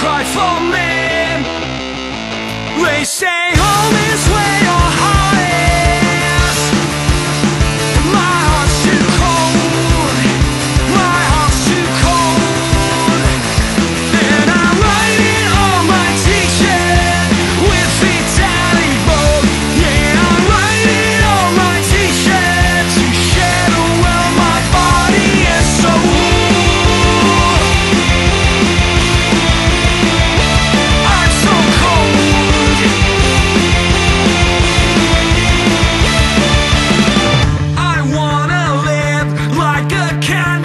cry for me They say only Good a cat.